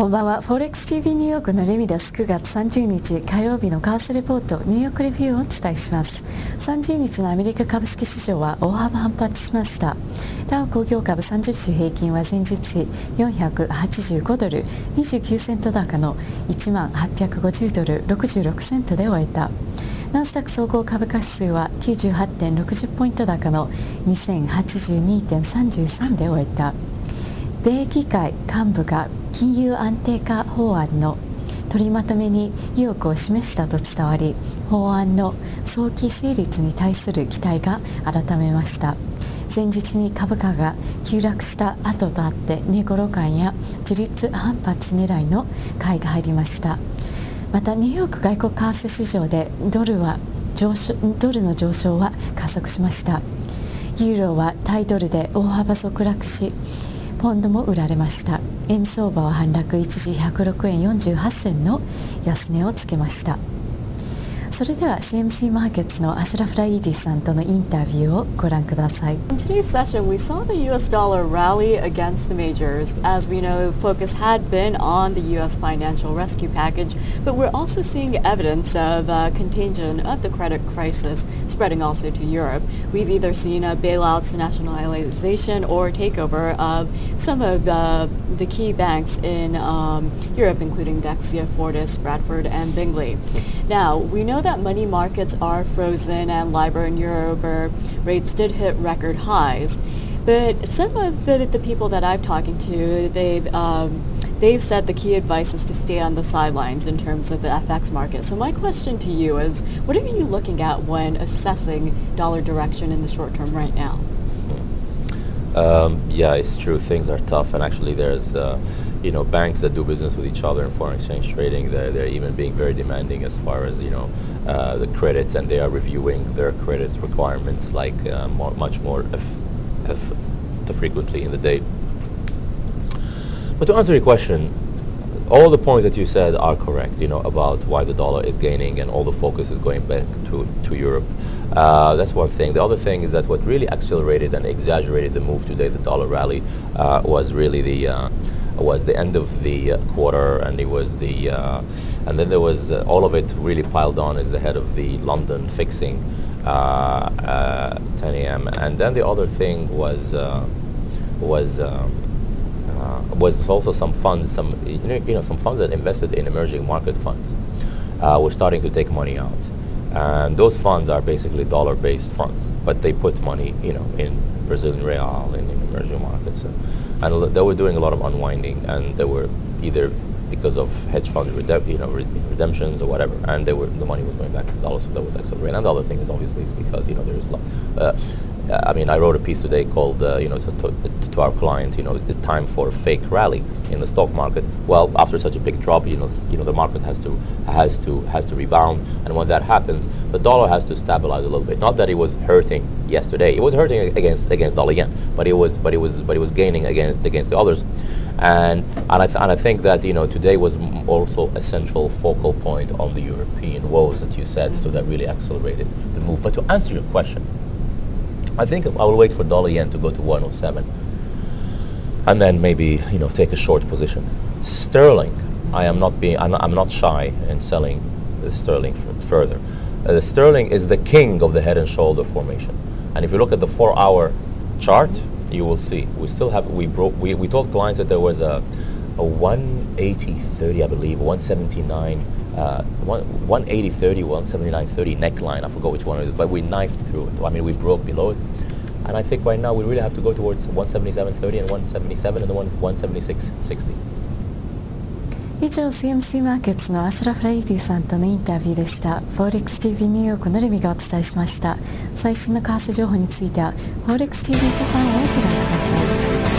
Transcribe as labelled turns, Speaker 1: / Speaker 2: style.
Speaker 1: こんばんは。フォレックス TV ニューヨークのレミです。9月30日火曜日の為替レポートニューヨークレビューをお伝えします。30日のアメリカ株式市場は大幅反発しました。ダウ工業株30種平均は前日比485ドル29セント高の1万850ドル66セントで終えた。ナスダック総合株価指数は98.60ポイント高の2082.33で終えた。米議会幹部が金融安定化法案の取りまとめに意欲を示したと伝わり法案の早期成立に対する期待が改めました。前日に株価が急落した後とあって値頃感や自立反発狙いの買いが入りました。またニューヨーク外国為替市場でドルは上昇ドルの上昇は加速しました。ユーロは対ドルで大幅続落しポンドも売られました。円相場は反落。一時106円48銭の安値をつけました。それでは CMC マーケッツのアシュラフライーディさんとのインタビューをご覧ください。
Speaker 2: In today's session, we saw the US dollar rally against the majors. As we know, focus had been on the US financial rescue package, but we're also seeing evidence of uh, contagion of the credit crisis spreading also to Europe. We've either seen a bailouts, nationalization, or takeover of some of uh, the key banks in um, Europe, including Dexia, Fortis, Bradford, and Bingley. Now, we know that money markets are frozen and LIBOR and Euribor rates did hit record highs. But some of the, the people that I've talking to, they've um, they've said the key advice is to stay on the sidelines in terms of the FX market. So my question to you is, what are you looking at when assessing dollar direction in the short term right now?
Speaker 3: Um, yeah, it's true. Things are tough, and actually, there's uh, you know banks that do business with each other in foreign exchange trading. They're, they're even being very demanding as far as you know uh, the credits, and they are reviewing their credit requirements like uh, more, much more frequently in the day. But to answer your question, all the points that you said are correct. You know about why the dollar is gaining and all the focus is going back to to Europe. Uh, that's one thing. The other thing is that what really accelerated and exaggerated the move today, the dollar rally, uh, was really the uh, was the end of the uh, quarter, and it was the uh, and then there was uh, all of it really piled on as the head of the London fixing 10 a.m. And then the other thing was was um, was also some funds, some you know, you know some funds that invested in emerging market funds were starting to take money out. And those funds are basically dollar-based funds, but they put money, you know, in Brazilian real in emerging markets. And, and they were doing a lot of unwinding, and they were either because of hedge fund you know, re- redemptions or whatever, and they were the money was going back to dollars, so that was accelerating. And the other thing is obviously is because you know there is uh, uh, I mean, I wrote a piece today called, uh, you know, to, to, our client, you know, the time for a fake rally in the stock market. Well, after such a big drop, you know, you know, the market has to has to has to rebound, and when that happens, the dollar has to stabilize a little bit. Not that it was hurting yesterday; it was hurting against against dollar yen, but it was but it was but it was gaining against against the others. And and I, and I think that you know today was also a central focal point on the European woes that you said, so that really accelerated the move. But to answer your question, I think I will wait for dollar yen to go to 107 and then maybe you know take a short position. Sterling, I am not being I'm I'm not shy in selling the sterling further. Uh, the sterling is the king of the head and shoulder formation, and if you look at the four-hour chart, you will see we still have we broke we, we told clients that there was a a 180.30 I believe 179 uh, 180, 30, 179, 30 neckline. I forgot which one it is, but we knifed through it. I mean, we broke below it. And I think right now we really have to go towards 177.30 and 177 and then 176.60.
Speaker 1: 以上 CMC マーケッツのアシュラフ・レイディさんとのインタビューでした。フォーレックス TV ニューヨークのレミがお伝えしました。最新の為替情報については、フォーレックス TV ジャパンをご覧ください。